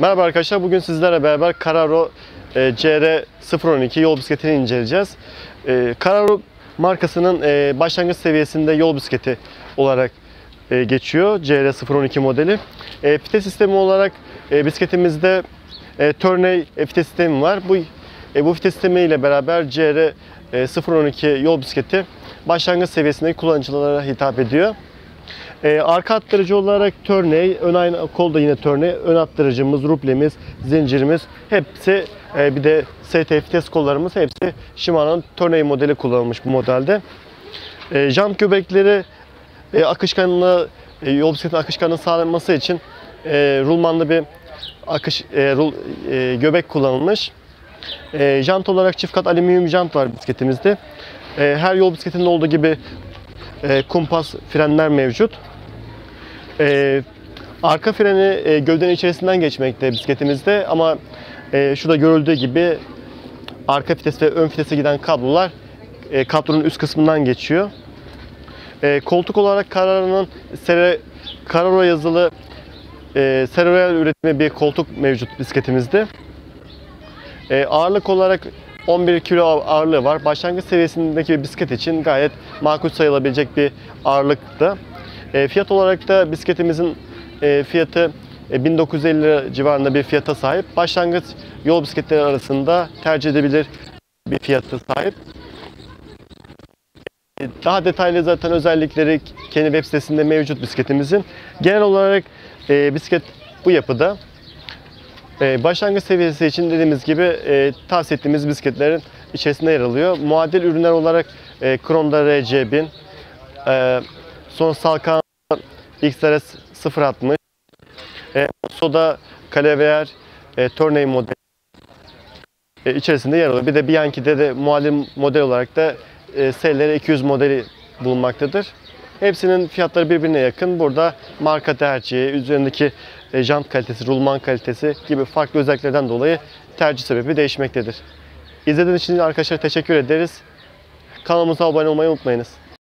Merhaba arkadaşlar. Bugün sizlerle beraber Carraro CR 012 yol bisikletini inceleyeceğiz. E, markasının e, başlangıç seviyesinde yol bisikleti olarak e, geçiyor CR 012 modeli. E, vites sistemi olarak e, bisikletimizde e, Tourney e, vites sistemi var. Bu bu vites sistemi ile beraber CR e, 012 yol bisikleti başlangıç seviyesindeki kullanıcılara hitap ediyor. Ee, arka attırıcı olarak Tourney, ön ayna kolda yine Tourney, ön attırıcımız, rublemiz, zincirimiz hepsi e, bir de ST vites kollarımız hepsi Shimano'nun Tourney modeli kullanılmış bu modelde. E, jant göbekleri e, akışkanlığı, e, yol bisikletin akışkanlığı sağlanması için e, rulmanlı bir akış e, rul, e, göbek kullanılmış. E, jant olarak çift kat alüminyum jant var bisikletimizde. E, her yol bisikletinde olduğu gibi e, kumpas frenler mevcut. E, arka freni e, gövdenin içerisinden geçmekte bisikletimizde ama e, şurada görüldüğü gibi arka vites ve ön vitese giden kablolar e, kadronun üst kısmından geçiyor. E, koltuk olarak Carraro'nun Sere, Carraro yazılı e, Cereal üretimi bir koltuk mevcut bisikletimizde. E, ağırlık olarak 11 kilo ağırlığı var. Başlangıç seviyesindeki bir bisiklet için gayet makul sayılabilecek bir ağırlıkta. E, fiyat olarak da bisikletimizin e, fiyatı e, 1950 lira civarında bir fiyata sahip. Başlangıç yol bisikletleri arasında tercih edebilir bir fiyata sahip. E, Daha detaylı zaten özellikleri kendi web sitesinde mevcut bisikletimizin. Genel olarak e, bisiklet bu yapıda. E, başlangıç seviyesi için dediğimiz gibi e, tavsiye ettiğimiz bisikletlerin içerisinde yer alıyor. Muadil ürünler olarak e, Kron'da RC1000, e, sonra Salkan XRS 060, e, Soda Calavier e, Tourney modeli e, içerisinde yer alıyor. Bir de Bianchi'de de muadil model olarak da e, SLR 200 modeli bulunmaktadır. Hepsinin fiyatları birbirine yakın. Burada marka tercihi, üzerindeki jant kalitesi, rulman kalitesi gibi farklı özelliklerden dolayı tercih sebebi değişmektedir. İzlediğiniz için arkadaşlar teşekkür ederiz. Kanalımıza abone olmayı unutmayınız.